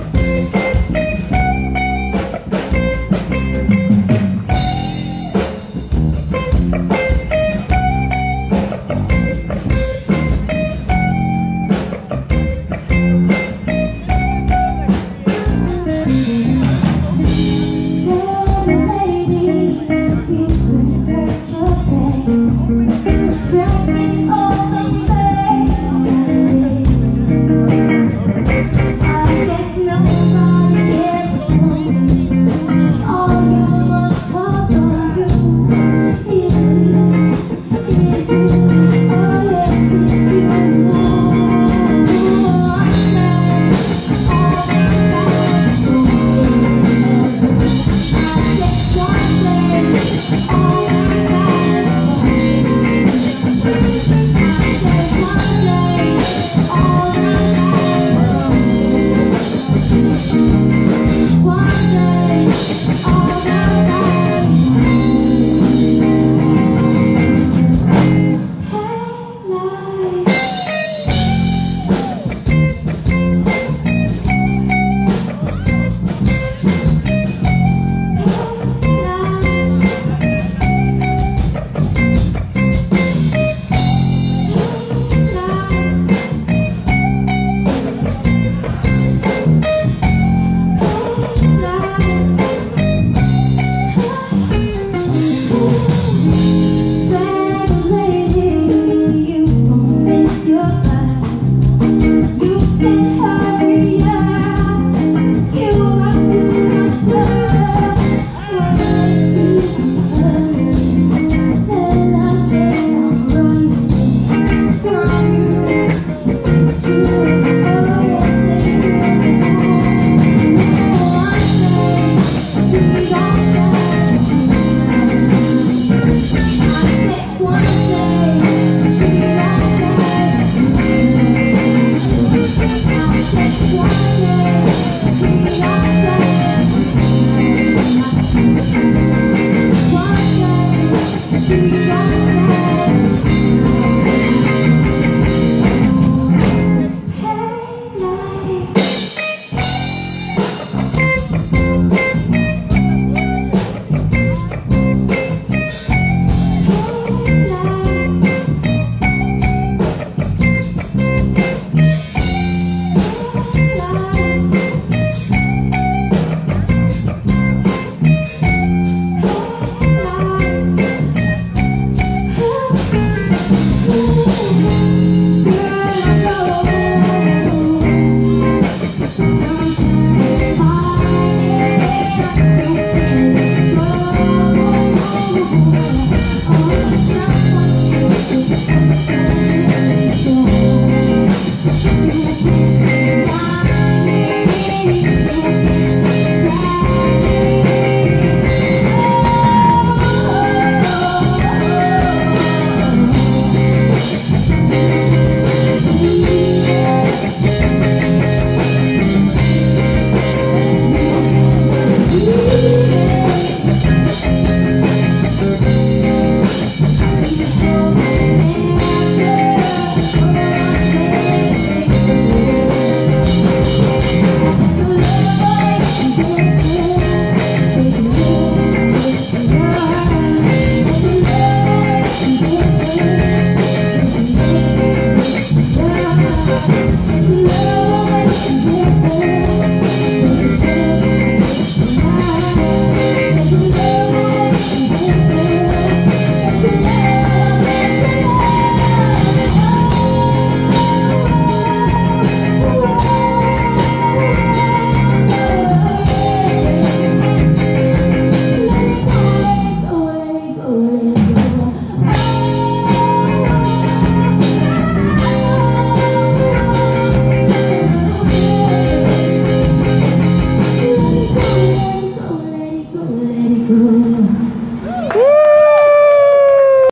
Bye.